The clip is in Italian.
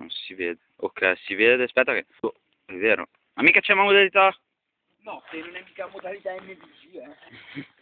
non si vede. Ok, si vede, aspetta che... Oh, è vero. Ma mica c'è una modalità? No, se non è mica modalità MVG, eh.